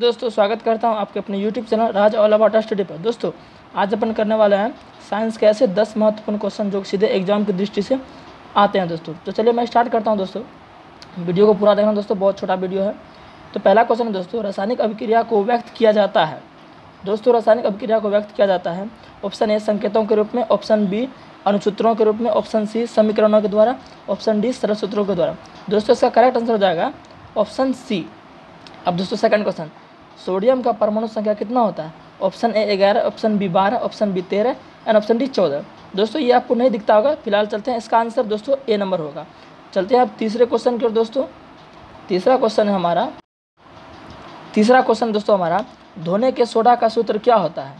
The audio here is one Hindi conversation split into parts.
दोस्तों, स्वागत करता हूँ आपके अपने YouTube channel Raj all about study पर। दोस्तों, आज अपन करने वाले हैं साइंस के ऐसे दस महत्वपूर्ण क्वेश्चन जो सीधे एग्ज़ाम की दृष्टि से आते हैं दोस्तों। तो चलिए मैं स्टार्ट करता हूँ दोस्तों। वीडियो को पूरा देखना दोस्तों, बहुत छोटा वीडियो है। तो पहला क्वेश्चन है दोस्तों, रासायनिक अभिक्रिया को व्यक्त किया जाता है। दोस्तों, रासायनिक अभिक्रिया को व्यक्त किया जाता है ऑप्शन ए संकेतों के रूप में, ऑप्शन बी अनुसूत्रों के रूप में, ऑप्शन सी समीकरणों के द्वारा, ऑप्शन डी सरल सूत्रों के द्वारा। दोस्तों, इसका करेक्ट आंसर हो जाएगा ऑप्शन सी। अब दोस्तों सेकंड क्वेश्चन सोडियम का परमाणु संख्या कितना होता है? ऑप्शन ए ग्यारह, ऑप्शन बी बारह, ऑप्शन बी तेरह एंड ऑप्शन डी चौदह। दोस्तों, ये आपको नहीं दिखता होगा, फ़िलहाल चलते हैं, इसका आंसर दोस्तों ए नंबर होगा। चलते हैं अब तीसरे क्वेश्चन की ओर दोस्तों। तीसरा क्वेश्चन है हमारा। तीसरा क्वेश्चन दोस्तों हमारा, धोने के सोडा का सूत्र क्या होता है?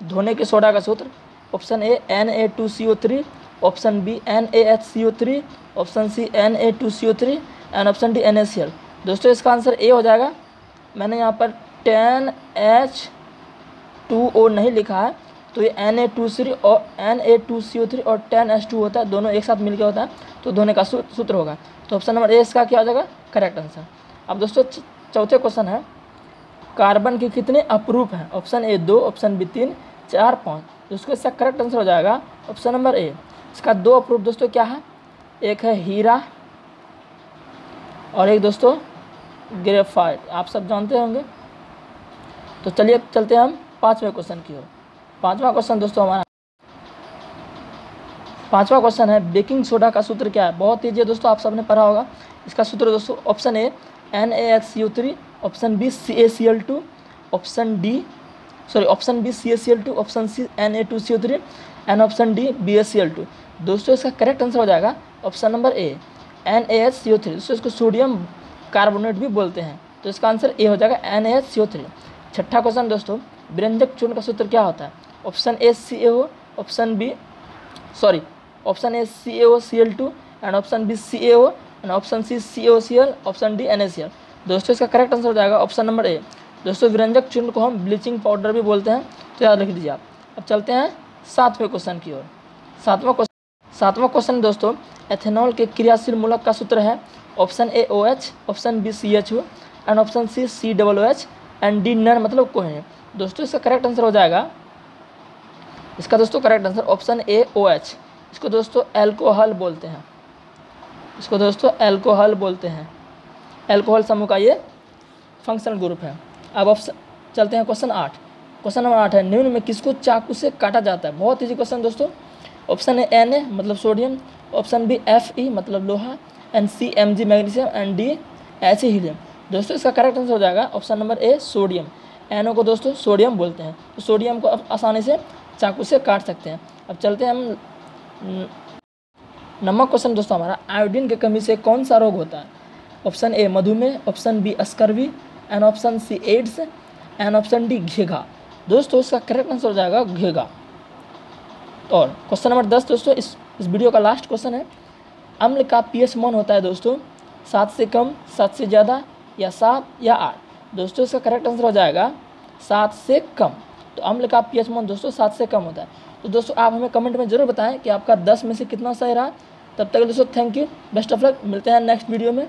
धोने के सोडा का सूत्र option A N A two C O three option B N A H C O three option C N A two C O three and option D N A C L दोस्तों, इसका आंसर ए हो जाएगा। मैंने यहाँ पर टेन एच टू ओ नहीं लिखा है तो ये एन ए टू सी और N A two C O three और टेन एच टू होता है, दोनों एक साथ मिलकर होता है तो दोनों का सूत्र होगा। तो ऑप्शन नंबर ए इसका क्या हो जाएगा? करेक्ट आंसर अब दोस्तों चौथे क्वेश्चन है कार्बन के कितने अप्रूप हैं? ऑप्शन ए दो ऑप्शन बी तीन, चार, पाँच। दोस्तों इसका करेक्ट आंसर हो जाएगा ऑप्शन नंबर ए इसका दो अप्रूप दोस्तों क्या है? एक है हीरा और एक दोस्तों ग्रेफाइट। आप सब जानते होंगे? तो चलिए, चलते हैं हम पाँचवें क्वेश्चन की ओर। पाँचवा क्वेश्चन दोस्तों हमारा। पाँचवा क्वेश्चन है, बेकिंग सोडा का सूत्र क्या है? बहुत ईजी है दोस्तों, आप सबने पढ़ा होगा। इसका सूत्र दोस्तों option A N A H C three option B C A C L two option D sorry option B C A C L two option C N A two C O three and option D B S C L two दोस्तों, इसका करेक्ट आंसर हो जाएगा option number A N A H C O three दोस्तों, इसको सोडियम कार्बोनेट भी बोलते हैं। तो इसका आंसर ए हो जाएगा N H C O three छठा क्वेश्चन दोस्तों व्यंजक चूर्ण का सूत्र क्या होता है? Option A C A O option B sorry option A C A C L two and option B C A and option C C O C L option D N A C L दोस्तों, इसका करेक्ट आंसर हो जाएगा ऑप्शन नंबर ए दोस्तों व्यंजक चूर्ण को हम ब्लीचिंग पाउडर भी बोलते हैं तो याद रख दीजिए आप। अब चलते हैं सातवें क्वेश्चन की ओर। सातवां क्वेश्चन सातवां क्वेश्चन दोस्तों एथेनॉल के क्रियाशील मूलक का सूत्र है option A O H option B C H O and option C C double O H and D नर मतलब है दोस्तों, इसका करेक्ट आंसर हो जाएगा। इसका दोस्तों correct answer option A O H इसको दोस्तों एल्कोहल बोलते हैं। इसको दोस्तों एल्कोहल बोलते हैं। एल्कोहल समूह का ये फंक्शनल ग्रुप है। अब ऑप्शन चलते हैं क्वेश्चन आठ। क्वेश्चन नंबर आठ है, निम्न में किसको चाकू से काटा जाता है? बहुत ईजी क्वेश्चन दोस्तों। ऑप्शन है एन ए मतलब sodium option B F E मतलब लोहा and C M G magnesium and D H helium दोस्तों, इसका करेक्ट आंसर हो जाएगा option number A sodium NO को दोस्तों सोडियम बोलते हैं. तो सोडियम को अब आसानी से चाकू से काट सकते हैं. अब चलते हैं हम नमक क्वेश्चन दोस्तों हमारा. आयोडीन की कमी से कौन सा रोग होता है? ऑप्शन ए मधुमेह. Option B scurvy and option C AIDS and option D घेगा दोस्तों, इसका करेक्ट आंसर हो जाएगा घेगा और क्वेश्चन नंबर दस दोस्तों, इस इस वीडियो का लास्ट क्वेश्चन है। अम्ल का पीएच मान होता है दोस्तों, सात से कम, सात से ज़्यादा, या सात या आठ। दोस्तों, इसका करेक्ट आंसर हो जाएगा, सात से कम। तो अम्ल का पीएच मान दोस्तों, सात से कम होता है। तो दोस्तों, आप हमें कमेंट में ज़रूर बताएँ कि आपका दस में से कितना सही रहा। तब तक दोस्तों thank you best of luck मिलते हैं नेक्स्ट वीडियो में।